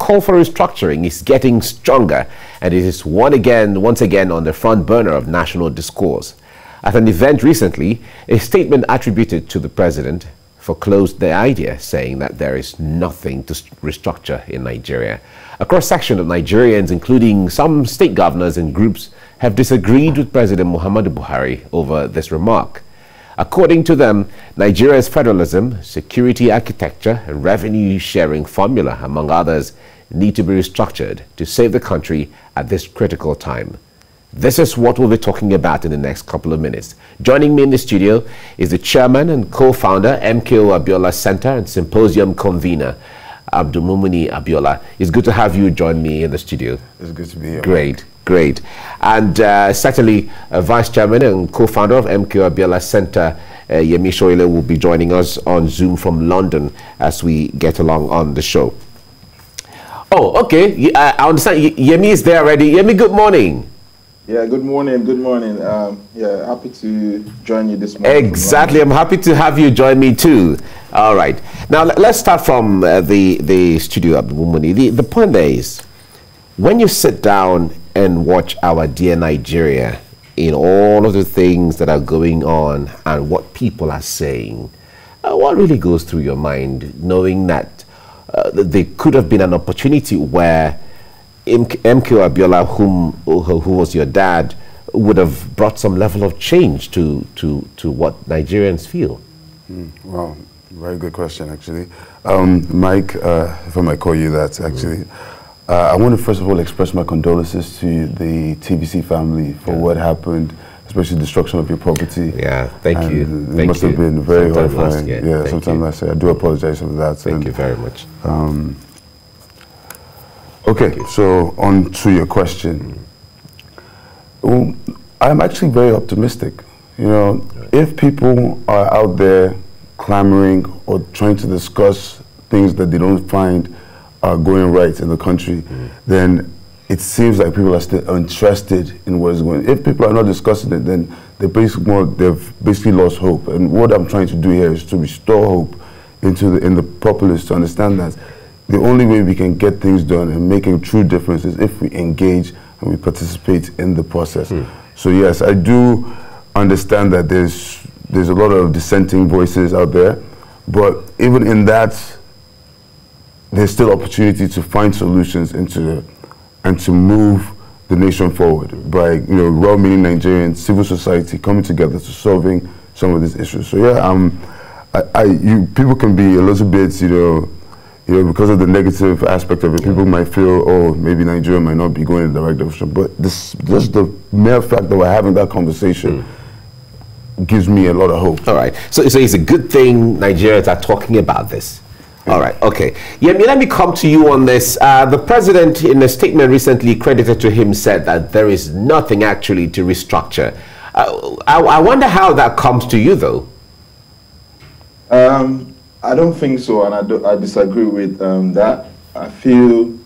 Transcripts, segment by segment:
call for restructuring is getting stronger and it is one again, once again on the front burner of national discourse. At an event recently, a statement attributed to the president foreclosed the idea, saying that there is nothing to restructure in Nigeria. A cross-section of Nigerians, including some state governors and groups, have disagreed with President Muhammadu Buhari over this remark. According to them, Nigeria's federalism, security architecture, and revenue sharing formula, among others, need to be restructured to save the country at this critical time. This is what we'll be talking about in the next couple of minutes. Joining me in the studio is the chairman and co-founder, MKO Abiola Center and Symposium convener, Abdulmumuni Abiola. It's good to have you join me in the studio. It's good to be here. Great. Great. And uh, certainly, uh, Vice Chairman and co-founder of MKO Abiola Center, uh, Yemi Soile, will be joining us on Zoom from London as we get along on the show. Oh, okay. I understand. Yemi is there already. Yemi, good morning. Yeah, good morning. Good morning. Um, yeah, happy to join you this morning. Exactly. I'm happy to have you join me too. All right. Now, let's start from uh, the, the studio, Abdulmumuni. The, the point there is, when you sit down and watch our dear Nigeria in all of the things that are going on and what people are saying, uh, what really goes through your mind knowing that uh, there could have been an opportunity where MK Abiola, whom, who was your dad, would have brought some level of change to, to, to what Nigerians feel? Mm, well, very good question, actually. Um, Mike, uh, if I might call you that, actually. Uh, I want to first of all express my condolences to the TVC family for yeah. what happened, especially the destruction of your property. Yeah, thank and you. It thank must you. have been very sometime horrifying. Yeah, sometimes last year. I do apologize for that. Thank and, you very much. Um, okay, so on to your question. Well, I'm actually very optimistic. You know, if people are out there clamoring or trying to discuss things that they don't find are going right in the country, mm. then it seems like people are still interested in what is going. If people are not discussing it, then they basically more, they've basically lost hope. And what I'm trying to do here is to restore hope into the in the populace to understand that the only way we can get things done and making true difference is if we engage and we participate in the process. Mm. So yes, I do understand that there's there's a lot of dissenting voices out there, but even in that there's still opportunity to find solutions into and to move the nation forward by you know well-meaning Nigerians, civil society coming together to solving some of these issues. So yeah, um, I, I you people can be a little bit you know you know because of the negative aspect of it, people might feel oh maybe Nigeria might not be going in the right direction, but this just the mere fact that we're having that conversation. Mm gives me a lot of hope. All right. So, so it's a good thing Nigerians are talking about this. All right, okay. Yeah, let me come to you on this. Uh, the president, in a statement recently credited to him, said that there is nothing actually to restructure. Uh, I, I, wonder how that comes to you, though. Um, I don't think so, and I, do, I disagree with um, that. I feel,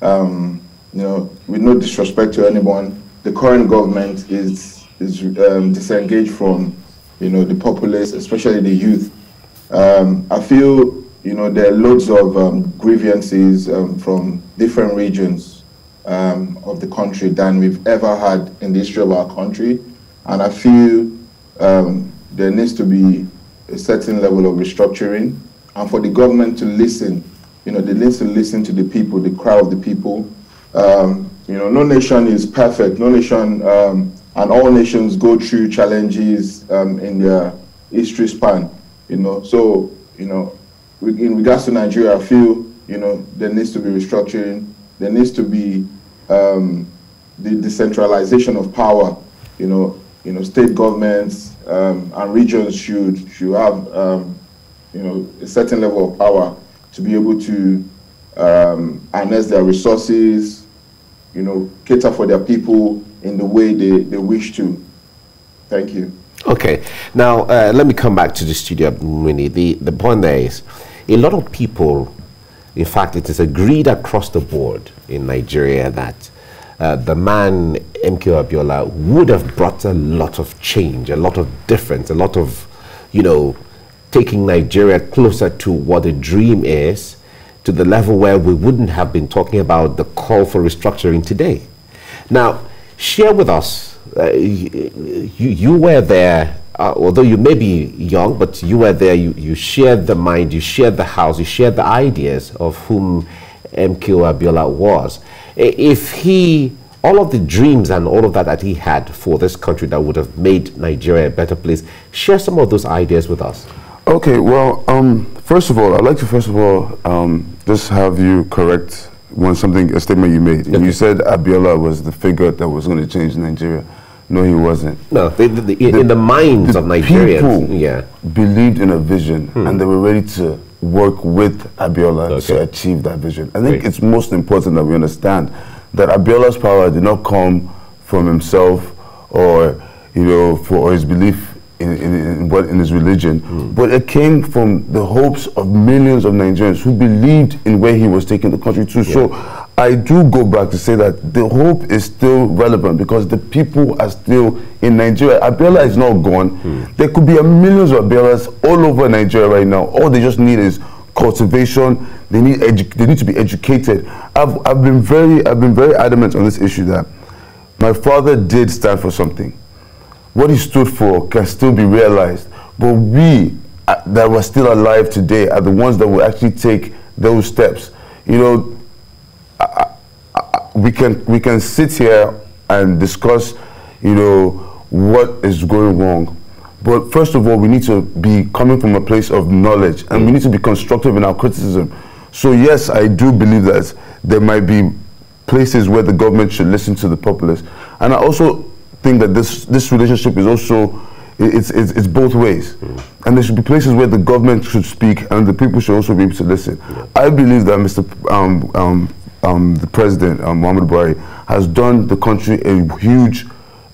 um, you know, with no disrespect to anyone, the current government is is um, disengaged from, you know, the populace, especially the youth. Um, I feel you know, there are loads of um, grievances um, from different regions um, of the country than we've ever had in the history of our country. And I feel um, there needs to be a certain level of restructuring and for the government to listen. You know, they need to listen to the people, the crowd of the people. Um, you know, no nation is perfect. No nation, um, and all nations go through challenges in their history span. You know, so, you know, in regards to Nigeria, I feel you know there needs to be restructuring. There needs to be um, the decentralization of power. You know, you know, state governments um, and regions should should have um, you know a certain level of power to be able to um, harness their resources. You know, cater for their people in the way they, they wish to. Thank you. Okay. Now, uh, let me come back to the studio, Winnie. The, the point there is, a lot of people, in fact, it is agreed across the board in Nigeria that uh, the man, MK Abiola, would have brought a lot of change, a lot of difference, a lot of, you know, taking Nigeria closer to what a dream is, to the level where we wouldn't have been talking about the call for restructuring today. Now, share with us, uh, you, you were there, uh, although you may be young, but you were there, you, you shared the mind, you shared the house, you shared the ideas of whom MKO Abiola was. If he, all of the dreams and all of that that he had for this country that would have made Nigeria a better place, share some of those ideas with us. Okay, well, um, first of all, I'd like to first of all um, just have you correct one something a statement you made. Okay. You said Abiola was the figure that was going to change Nigeria. No, he wasn't. No, the, the, the, in the minds the of Nigerians, people yeah. believed in a vision hmm. and they were ready to work with Abiola okay. to achieve that vision. I think Great. it's most important that we understand that Abiola's power did not come from himself or you know for his belief in, in, in, what, in his religion, mm. but it came from the hopes of millions of Nigerians who believed in where he was taking the country to. Yeah. So I do go back to say that the hope is still relevant because the people are still in Nigeria. Abiola is not gone. Mm. There could be a millions of Abiolas all over Nigeria right now. All they just need is cultivation. They need they need to be educated. I've, I've been very I've been very adamant on this issue that my father did stand for something what he stood for can still be realized. But we uh, that were still alive today are the ones that will actually take those steps. You know, I, I, we can we can sit here and discuss, you know, what is going wrong. But first of all, we need to be coming from a place of knowledge, and we need to be constructive in our criticism. So yes, I do believe that there might be places where the government should listen to the populace, and I also think that this this relationship is also it's it's, it's both ways, mm. and there should be places where the government should speak and the people should also be able to listen. Yeah. I believe that Mr. Um, um, um, the president um, Muhammad Buhari has done the country a huge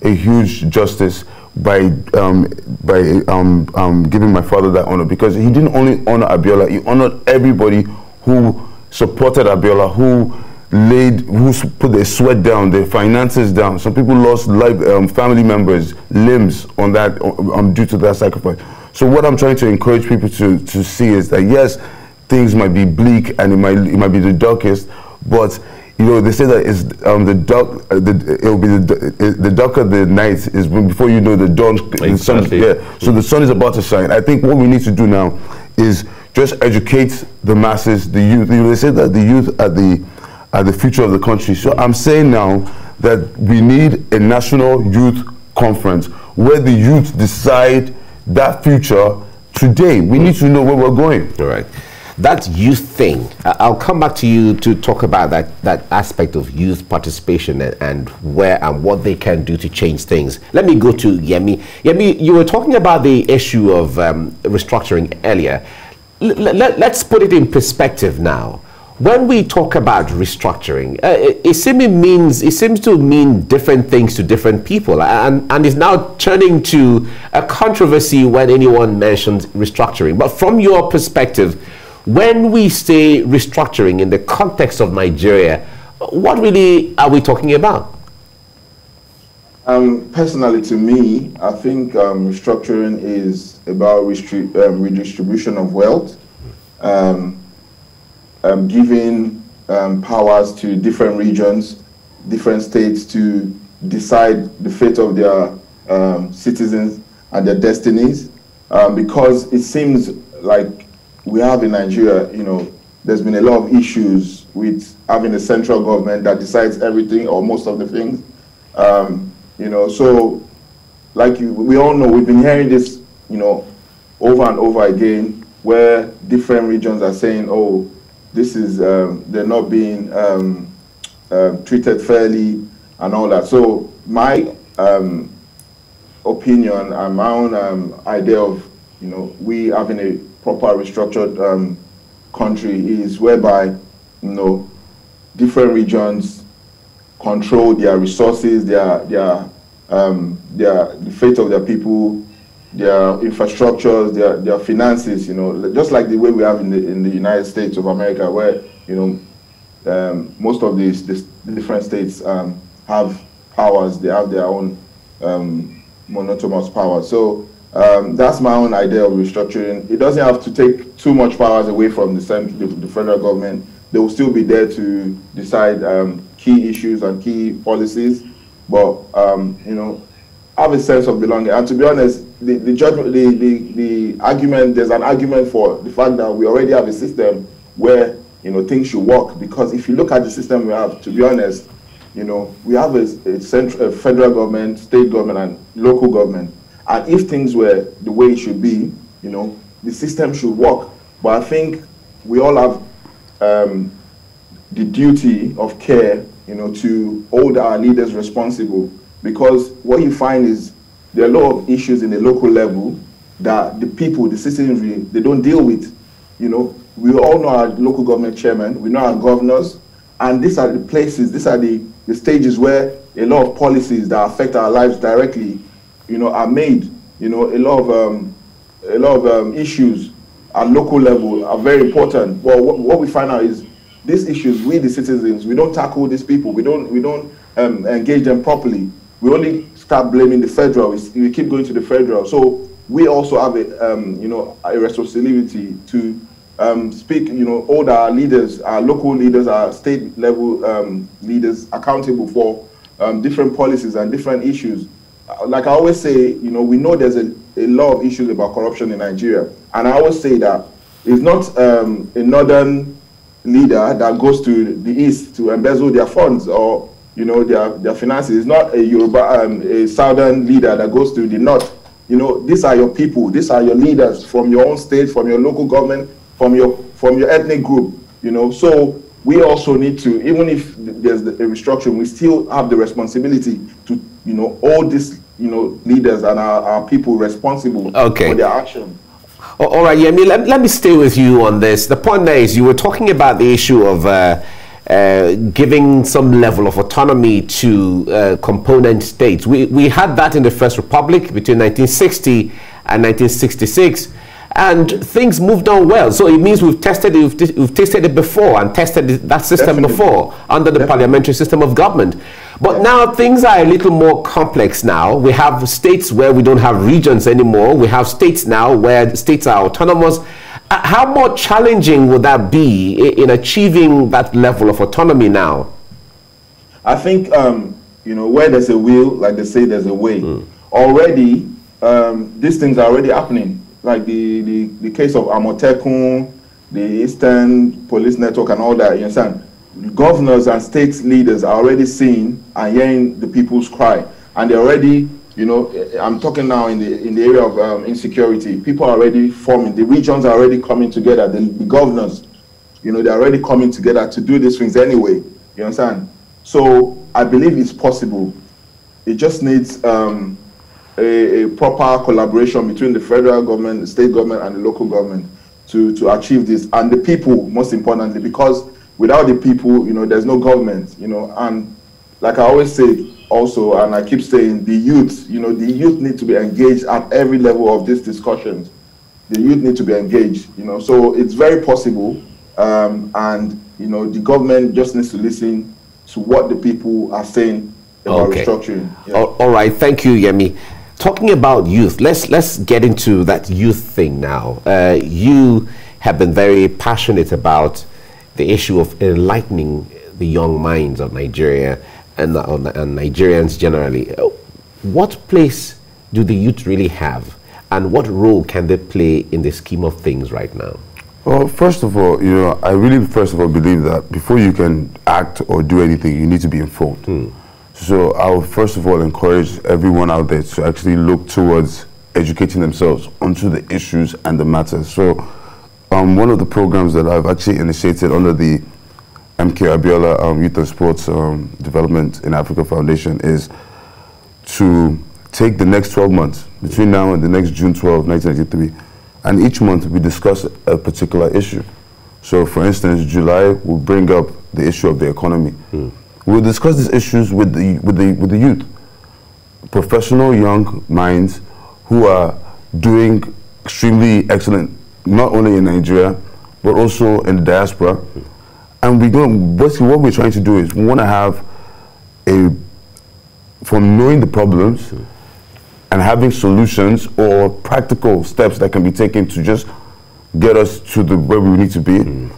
a huge justice by um, by um, um, giving my father that honor because he didn't only honor Abiola, he honored everybody who supported Abiola, who laid, who put their sweat down, their finances down. Some people lost life, um, family members, limbs on that, um, due to that sacrifice. So what I'm trying to encourage people to, to see is that yes, things might be bleak and it might, it might be the darkest, but you know, they say that it's um, the dark. Uh, the, it'll be the the darker the night is before you know the dawn. Exactly. The sun, yeah. So the sun is about to shine. I think what we need to do now is just educate the masses, the youth. You know, they say that the youth are the are the future of the country. So I'm saying now that we need a national youth conference where the youth decide that future today. We need to know where we're going. All right. That youth thing, I'll come back to you to talk about that, that aspect of youth participation and, and where and what they can do to change things. Let me go to Yemi. Yemi, you were talking about the issue of um, restructuring earlier. L let's put it in perspective now when we talk about restructuring, uh, it, it, seems means it seems to mean different things to different people, and and is now turning to a controversy when anyone mentions restructuring. But from your perspective, when we say restructuring in the context of Nigeria, what really are we talking about? Um, personally, to me, I think um, restructuring is about um, redistribution of wealth. Um, um, giving um, powers to different regions, different states to decide the fate of their citizens and their destinies. Because it seems like we have in Nigeria, you know, there's been a lot of issues with having a central government that decides everything or most of the things. Um, you know, so like you, we all know, we've been hearing this, you know, over and over again, where different regions are saying, oh, this is um, they're not being um, uh, treated fairly and all that. So my um, opinion and my own um, idea of you know we having a proper restructured um, country is whereby you know different regions control their resources, their their their the fate of their people their infrastructures, their, their finances, you know, just like the way we have in the, in the United States of America, where, you know, um, most of these, these different states um, have powers, they have their own um, monotonous power. So um, that's my own idea of restructuring. It doesn't have to take too much powers away from the, the, the federal government. They will still be there to decide um, key issues and key policies, but um, you know, have a sense of belonging. And to be honest, the, the judgment, the, the, the argument, there's an argument for the fact that we already have a system where you know things should work. Because if you look at the system we have, to be honest, you know, we have a, a, central, a federal government, state government, and local government and if things were the way it should be, you know, the system should work. But I think we all have um, the duty of care, you know, to hold our leaders responsible. Because what you find is there are a lot of issues in the local level that the people, the citizenry, they don't deal with. You know, we all know our local government chairman, we know our governors, and these are the places, these are the, the stages where a lot of policies that affect our lives directly you know, are made. You know, a lot of um, a lot of um, issues at local level are very important. Well, what, what, we find out is these issues, we the citizens, we don't tackle these people. We don't we don't um, engage them properly. We only start blaming the federal. We, we, keep going to the federal. So we also have a um, you know a responsibility to um, speak. You know, all our leaders, our local leaders, our state level um, leaders accountable for um, different policies and different issues like I always say, you know, we know there's a, a lot of issues about corruption in Nigeria. And I always say that it's not um, a northern leader that goes to the east to embezzle their funds or, you know, their, their finances. It's not a Yoruba, um, a southern leader that goes to the north. You know, these are your people. These are your leaders from your own state, from your local government, from your, from your ethnic group, you know. So we also need to, even if there's a restructuring, we still have the responsibility to, you know, all these, you know, leaders and our, our people responsible okay. for their action. All right, Yemi, let, let me stay with you on this. The point there is you were talking about the issue of uh, uh, giving some level of autonomy to uh, component states. We, we had that in the First Republic between 1960 and 1966 and things moved on well. So it means we've tested it, we've, we've tested it before and tested that system Definitely. before under the Definitely. parliamentary system of government. But yeah. now things are a little more complex now. We have states where we don't have regions anymore. We have states now where states are autonomous. Uh, how more challenging would that be in, achieving that level of autonomy now? I think, um, you know, where there's a will, like they say, there's a way. Mm. Already, um, these things are already happening like the, the, the case of Amotekun, the Eastern Police Network and all that, you understand? Governors and state leaders are already seeing and hearing the people's cry. And they're already, you know, I'm talking now in the in the area of um, insecurity. People are already forming. The regions are already coming together. The, the governors, you know, they're already coming together to do these things anyway. You understand? So I believe it's possible. It just needs um, a, a, proper collaboration between the federal government, the state government, and the local government to, to achieve this. And the people, most importantly, because without the people, you know, there's no government, you know. And like I always say also, and I keep saying, the youth, you know, the youth need to be engaged at every level of these discussions. The youth need to be engaged, you know. So it's very possible. Um, and, you know, the government just needs to listen to what the people are saying about okay. restructuring. Yeah. All, all right. Thank you, Yemi talking about youth, let's let's get into that youth thing now. Uh, you have been very passionate about the issue of enlightening the young minds of Nigeria and, uh, and Nigerians generally. What place do the youth really have, and what role can they play in the scheme of things right now? Well, first of all, you know, I really first of all believe that before you can act or do anything, you need to be informed. Hmm. So I will first of all encourage everyone out there to actually look towards educating themselves onto the issues and the matters. So um, one of the programs that I've actually initiated under the MK Abiola um, Youth and Sports um, Development in Africa Foundation is to take the next 12 months, between now and the next June 12, 1993, and each month we discuss a particular issue. So for instance, July will bring up the issue of the economy. Mm. We'll discuss these issues with the, with the, with the youth, professional young minds who are doing extremely excellent, not only in Nigeria, but also in the diaspora. And we go, basically what we're trying to do is we want to have a, from knowing the problems, and having solutions or practical steps that can be taken to just get us to the where we need to be. Mm.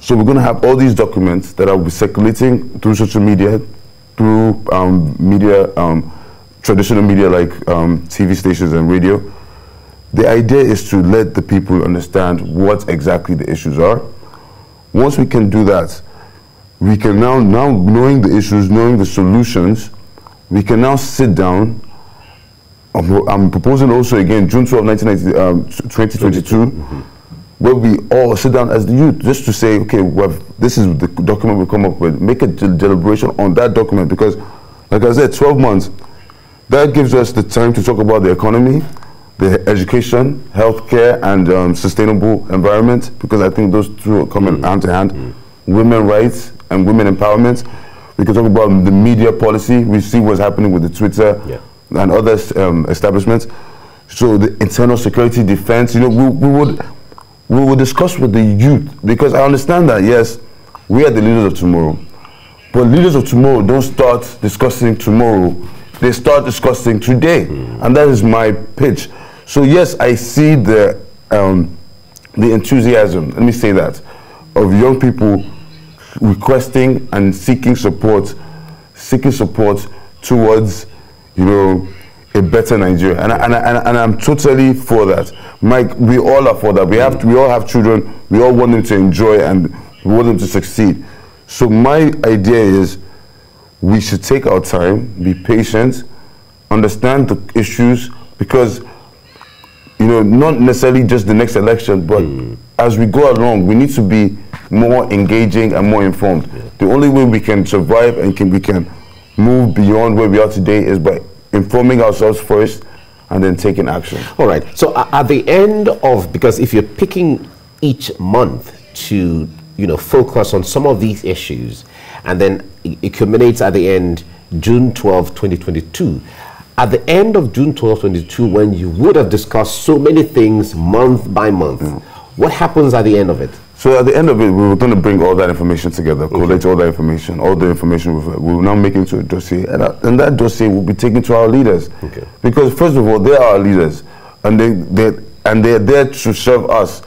So we're going to have all these documents that are circulating through social media, through um, media, um, traditional media like um, TV stations and radio. The idea is to let the people understand what exactly the issues are. Once we can do that, we can now, now knowing the issues, knowing the solutions, we can now sit down. I'm, I'm proposing also again June 12, 1990, um, 2022, mm -hmm. where we all sit down as the youth just to say, okay, well, this is the document we come up with. Make a deliberation on that document because, like I said, 12 months, that gives us the time to talk about the economy, the education, healthcare, and um, sustainable environment because I think those two are coming mm hand to hand. Mm. Women rights, and women empowerment. We can talk about the media policy. We see what's happening with the Twitter yeah. and other um, establishments. So the internal security defense, you know, we, we would we will discuss with the youth because I understand that yes, we are the leaders of tomorrow, but leaders of tomorrow don't start discussing tomorrow; they start discussing today, mm. and that is my pitch. So yes, I see the um, the enthusiasm. Let me say that of young people requesting and seeking support, seeking support towards, you know, a better Nigeria. And, and, and, and I'm totally for that. Mike, we all are for that. We, have to, we all have children. We all want them to enjoy and we want them to succeed. So my idea is we should take our time, be patient, understand the issues, because, you know, not necessarily just the next election, but mm. as we go along, we need to be more engaging and more informed. Yeah. The only way we can survive and can, we can move beyond where we are today is by informing ourselves first and then taking action. All right. So at the end of, because if you're picking each month to, you know, focus on some of these issues and then it culminates at the end June 12, 2022, at the end of June 12, 2022, when you would have discussed so many things month by month, mm. what happens at the end of it? So at the end of it, we were going to bring all that information together, collate okay. all that information, all the information we will now make into a dossier, and, uh, and that dossier will be taken to our leaders. Okay. Because first of all, they are our leaders, and they, they and they are there to serve us.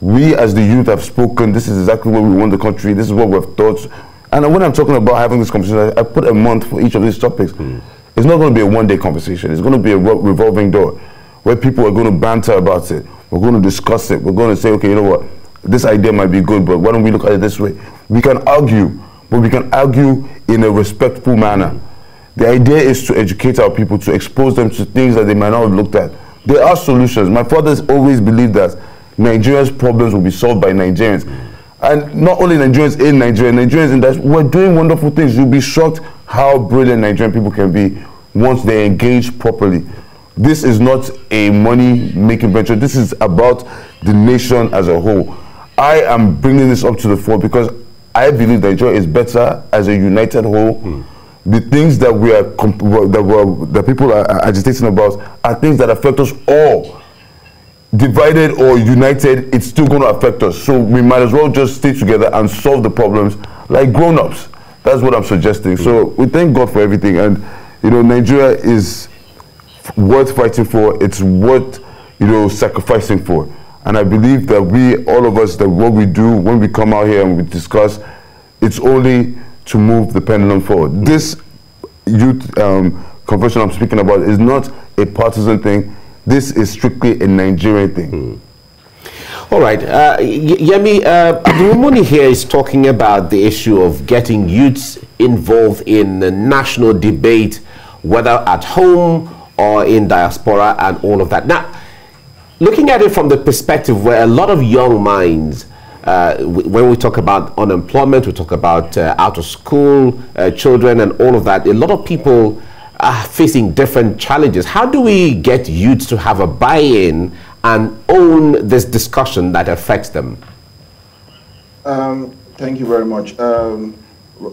We as the youth have spoken. This is exactly where we want the country. This is what we've thought. And when I'm talking about having this conversation, I put a month for each of these topics. Mm. It's not going to be a one-day conversation. It's going to be a revolving door where people are going to banter about it. We're going to discuss it. We're going to say, okay, you know what? this idea might be good, but why don't we look at it this way? We can argue, but we can argue in a respectful manner. The idea is to educate our people, to expose them to things that they might not have looked at. There are solutions. My father's always believed that Nigeria's problems will be solved by Nigerians. And not only Nigerians in Nigeria, Nigerians in that, we're doing wonderful things. You'll be shocked how brilliant Nigerian people can be once they engage properly. This is not a money making venture. This is about the nation as a whole. I am bringing this up to the fore because I believe that Nigeria is better as a united whole. Mm. The things that we are that we're, that people are agitating about are things that affect us all. Divided or united, it's still going to affect us. So we might as well just stay together and solve the problems like grown-ups. That's what I'm suggesting. So we thank God for everything, and you know Nigeria is worth fighting for. It's worth you know sacrificing for. And I believe that we, all of us, that what we do when we come out here and we discuss, it's only to move the pendulum forward. This youth um, convention I'm speaking about is not a partisan thing. This is strictly a Nigerian thing. Mm. All right. Uh, Yemi, uh, here is talking about the issue of getting youths involved in the national debate, whether at home or in diaspora and all of that. Now, looking at it from the perspective where a lot of young minds, uh, when we talk about unemployment, we talk about uh, out of school uh, children and all of that, a lot of people are facing different challenges. How do we get youths to have a buy-in and own this discussion that affects them? Um, thank you very much. Um,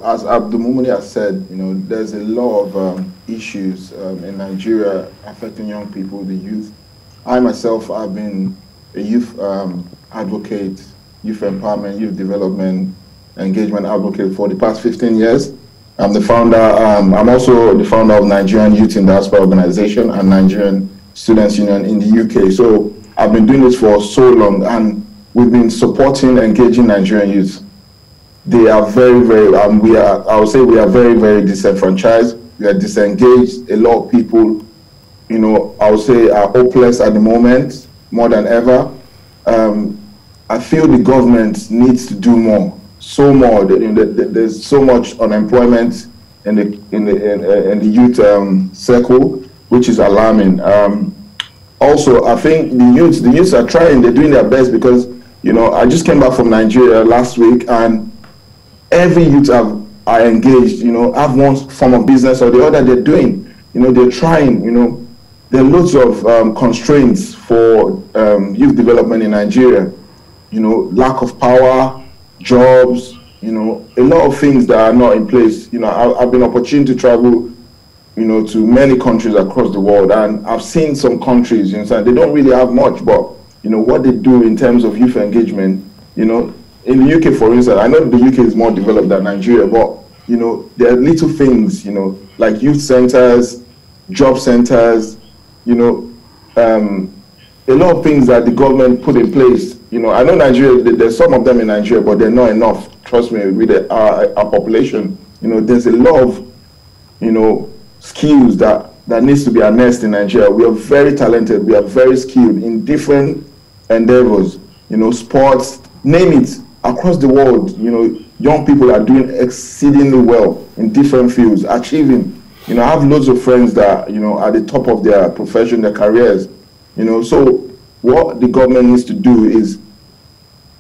as Abdul has said, you know, there's a lot of um, issues um, in Nigeria affecting young people, the youth, I myself have been a youth um, advocate, youth empowerment, youth development, engagement advocate for the past 15 years. I'm the founder. Um, I'm also the founder of Nigerian Youth in Diaspora Organization and Nigerian Students Union in the UK. So I've been doing this for so long, and we've been supporting, engaging Nigerian youth. They are very, very. Um, we are. I would say we are very, very disenfranchised. We are disengaged. A lot of people, you know, I would say are hopeless at the moment more than ever. Um, I feel the government needs to do more so more. There's so much unemployment in the in the in, in the youth um, circle, which is alarming. Um, also, I think the youth the youths are trying. They're doing their best because you know I just came back from Nigeria last week, and every youth have, are engaged. You know, have one form of business or the other. They're doing. You know, they're trying. You know, there are lots of um, constraints for um, youth development in Nigeria. You know, lack of power, jobs, you know, a lot of things that are not in place. You know, I, have been opportunity to travel, you know, to many countries across the world, and I've seen some countries, you know, they don't really have much, but you know what they do in terms of youth engagement. You know, in the UK, for instance, I know the UK is more developed than Nigeria, but you know, there are little things, you know, like youth centers, job centers, you know, um, a lot of things that the government put in place you know, I know Nigeria, there's some of them in Nigeria, but they're not enough. Trust me, with the, our, our population, you know, there's a lot of, you know, skills that, that needs to be harnessed in Nigeria. We are very talented. We are very skilled in different endeavors, you know, sports, name it, across the world, you know, young people are doing exceedingly well in different fields, achieving. You know, I have loads of friends that, you know, are at the top of their profession, their careers, you know, so what the government needs to do is,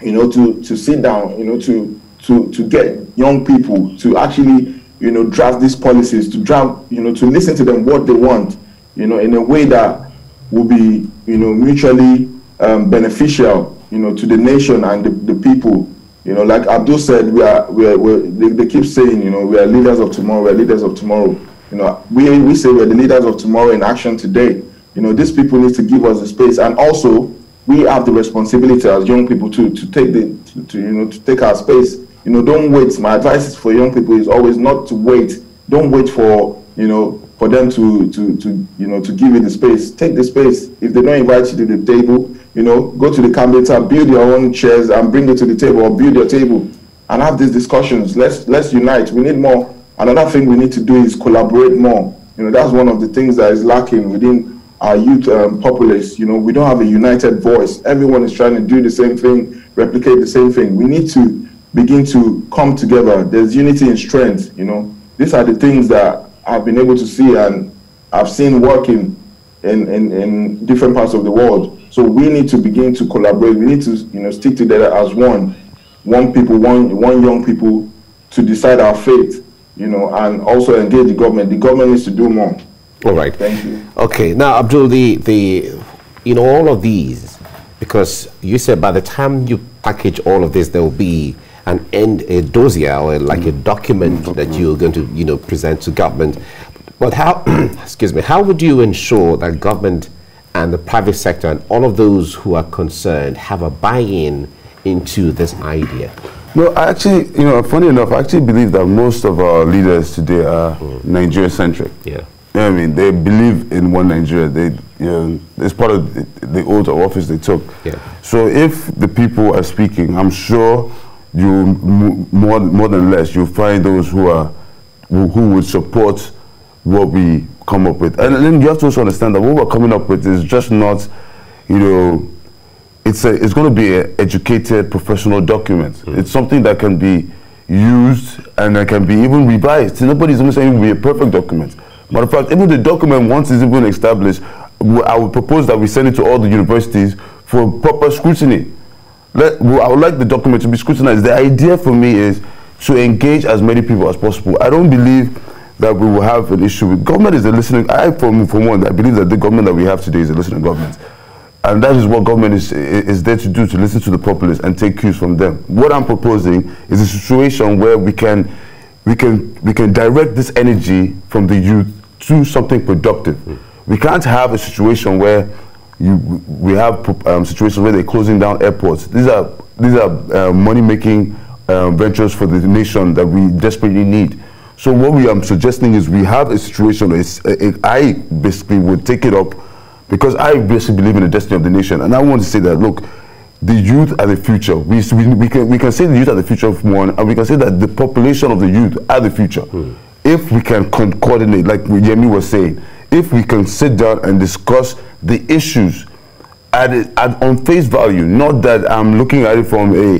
you know, to, to sit down, you know, to, to, to get young people to actually, you know, draft these policies, to draft, you know, to listen to them what they want, you know, in a way that will be, you know, mutually um, beneficial, you know, to the nation and the, the people. You know, like Abdul said, we are, we are, they, they keep saying, you know, we are leaders of tomorrow, we are leaders of tomorrow. You know, we, we say we're the leaders of tomorrow in action today. You know, these people need to give us the space, and also we have the responsibility as young people to to take the to, to you know to take our space. You know, don't wait. My advice for young people is always not to wait. Don't wait for you know for them to to to you know to give you the space. Take the space. If they don't invite you to the table, you know, go to the and build your own chairs and bring it to the table, or build your table and have these discussions. Let's let's unite. We need more. Another thing we need to do is collaborate more. You know, that's one of the things that is lacking within our youth um, populace, you know, we don't have a united voice. Everyone is trying to do the same thing, replicate the same thing. We need to begin to come together. There's unity in strength, you know. These are the things that I've been able to see and I've seen working in, in, in different parts of the world. So we need to begin to collaborate. We need to, you know, stick together as one, one people, one, one young people to decide our fate, you know, and also engage the government. The government needs to do more. All right. Thank you. Okay. Now, Abdul, the, the, you know, all of these, because you said by the time you package all of this, there will be an end, a dossier or like mm. a document mm. that you're going to, you know, present to government. But how, excuse me, how would you ensure that government and the private sector and all of those who are concerned have a buy-in into this idea? No, I actually, you know, funny enough, I actually believe that most of our leaders today are mm. Nigeria-centric. Yeah. You know I mean? They believe in one Nigeria. They, you know, it's part of the, the oath of office they took. Yeah. So if the people are speaking, I'm sure you more more than less you'll find those who are who, who would support what we come up with. And then you have to also understand that what we're coming up with is just not, you know, it's a, it's going to be an educated professional document. Mm. It's something that can be used and that can be even revised. Nobody's going to say it will be a perfect document. Matter of fact, even the document, once it's even established, I would propose that we send it to all the universities for proper scrutiny. Let, I would like the document to be scrutinized. The idea for me is to engage as many people as possible. I don't believe that we will have an issue with government is a listening. I, for, for one, I believe that the government that we have today is a listening government. And that is what government is, is there to do, to listen to the populace and take cues from them. What I'm proposing is a situation where we can, we can, we can direct this energy from the youth to something productive. Mm. We can't have a situation where you, we have um, situations where they're closing down airports. These are these are uh, money making uh, ventures for the nation that we desperately need. So what we are suggesting is we have a situation. Is I basically would take it up because I basically believe in the destiny of the nation, and I want to say that look, the youth are the future. We, we, we, can, we can say the youth are the future of one, and we can say that the population of the youth are the future. Mm. If we can coordinate, like Yemi was saying, if we can sit down and discuss the issues at, at on face value, not that I'm looking at it from a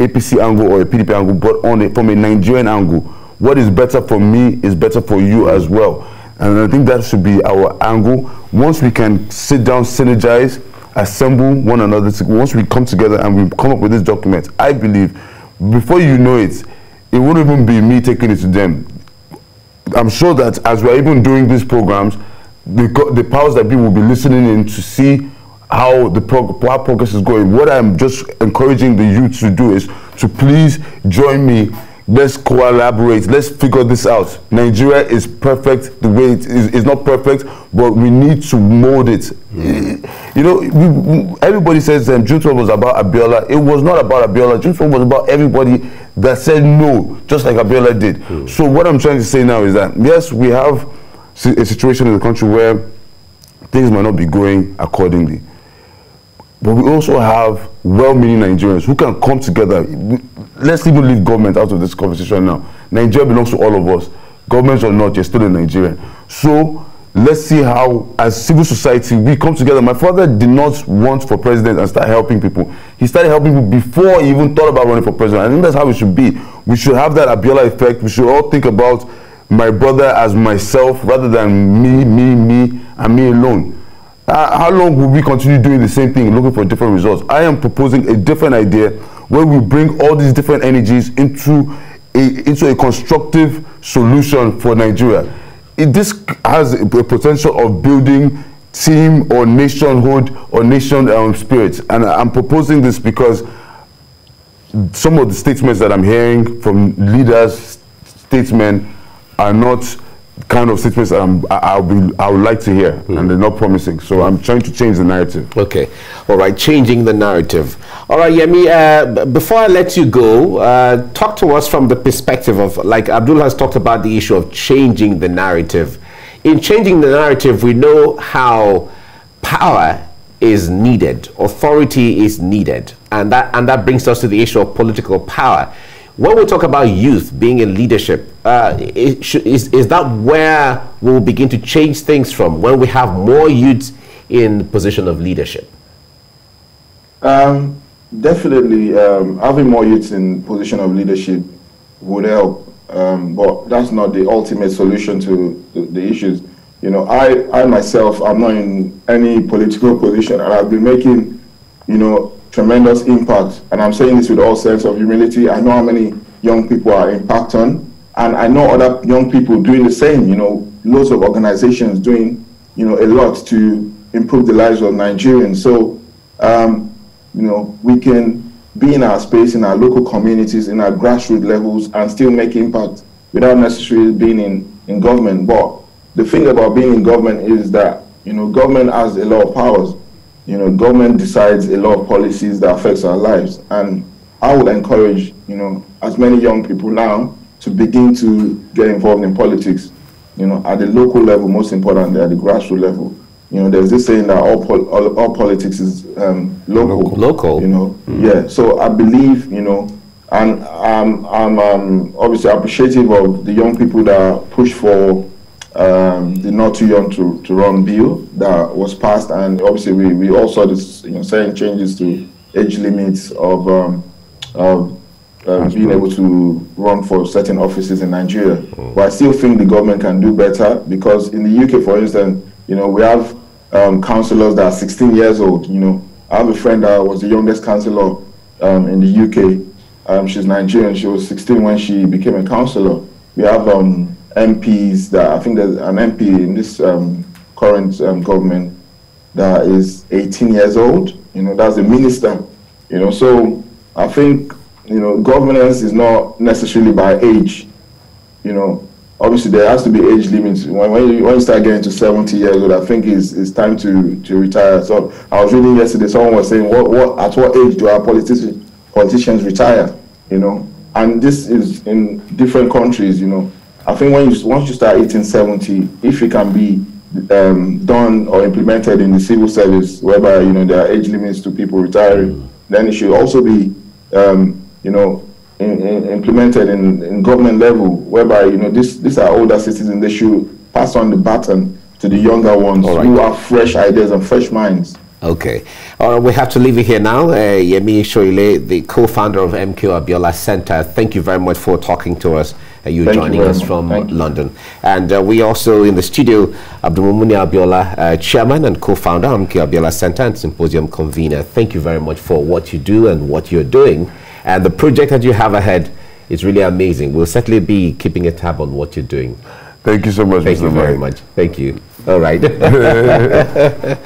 APC angle or a PDP angle, but on it from a Nigerian angle. What is better for me is better for you as well. And I think that should be our angle. Once we can sit down, synergize, assemble one another, once we come together and we come up with this document, I believe before you know it, it won't even be me taking it to them. I'm sure that as we're even doing these programs, the, the powers that be will be listening in to see how the prog how progress is going. What I'm just encouraging the youth to do is to please join me. Let's collaborate. Let's figure this out. Nigeria is perfect the way it is. It's not perfect but we need to mold it. Mm. you know we, everybody says um, june 12 was about abiola. It was not about abiola. June 12 was about everybody that said no just like abiola did. Mm. so what i'm trying to say now is that yes we have a situation in the country where things might not be going accordingly but we also have well-meaning Nigerians who can come together. Let's even leave government out of this conversation now. Nigeria belongs to all of us. Governments or not, you're still a Nigerian. So let's see how, as civil society, we come together. My father did not want for president and start helping people. He started helping people before he even thought about running for president. I think that's how it should be. We should have that Abiola effect. We should all think about my brother as myself rather than me, me, me, and me alone. Uh, how long will we continue doing the same thing, looking for different results? I am proposing a different idea where we bring all these different energies into a, into a constructive solution for Nigeria. It, this has a, a, potential of building team or nationhood or nation um, spirit. And I'm proposing this because some of the statements that I'm hearing from leaders, statesmen, are not kind of statements I'm, I'll be, I would like to hear, mm. and they're not promising. So I'm trying to change the narrative. Okay, all right, changing the narrative. All right, Yemi. Uh, before I let you go, uh, talk to us from the perspective of, like Abdul has talked about the issue of changing the narrative. In changing the narrative, we know how power is needed, authority is needed, and that and that brings us to the issue of political power when we talk about youth being in leadership, uh, is, is that where we'll begin to change things from when we have more youths in position of leadership? Um, definitely, um, having more youths in position of leadership would help, um, but that's not the ultimate solution to the, the, issues. You know, I, I myself, I'm not in any political position, and I've been making, you know, tremendous impact. And I'm saying this with all sense of humility. I know how many young people are impacted on, and I know other young people doing the same. You know, lots of organizations doing, you know, a lot to improve the lives of Nigerians. So, um, you know, we can be in our space, in our local communities, in our grassroots levels, and still make impact without necessarily being in, in government. But the thing about being in government is that, you know, government has a lot of powers you know, government decides a lot of policies that affects our lives. And I would encourage, you know, as many young people now to begin to get involved in politics, you know, at the local level, most importantly, at the grassroots level. You know, there's this saying that all, pol all, all, politics is um, local. Local. You know, mm. yeah. So I believe, you know, and I'm, I'm um, obviously appreciative of the young people that push for um, the not too young to, to run bill that was passed, and obviously we, we also this you know saying changes to age limits of um, of uh, being able to run for certain offices in Nigeria. Mm. But I still think the government can do better because in the UK, for instance, you know we have um, councillors that are 16 years old. You know, I have a friend that was the youngest councillor um, in the UK. Um, she's Nigerian. She was 16 when she became a councillor. We have um, MPs that I think there's an MP in this um, current um, government that is 18 years old. You know, that's a minister. You know, so I think you know governance is not necessarily by age. You know, obviously there has to be age limits. When, when, you, when you start getting to 70 years old, I think it's, it's time to, to retire. So I was reading yesterday, someone was saying, what, what, at what age do our politicians, politicians retire? You know, and this is in different countries, you know I think when you, once you start 1870, if it can be um, done or implemented in the civil service, whereby you know there are age limits to people retiring, then it should also be um, you know in, in, implemented in, in government level, whereby you know this these are older citizens. They should pass on the baton to the younger ones right. who have fresh ideas and fresh minds. Okay. All right, we have to leave it here now. Uh, Yemi Soile, the co-founder of MKO Abiola Center, thank you very much for talking to us. Uh, you thank joining you us much. from thank London. You. And uh, we also in the studio, Abdulmumuni Abiola, uh, chairman and co-founder of MKO Abiola Center and symposium convener. Thank you very much for what you do and what you're doing. And the project that you have ahead is really amazing. We'll certainly be keeping a tab on what you're doing. Thank you so much. Thank Mr. you very much. Thank you. All right.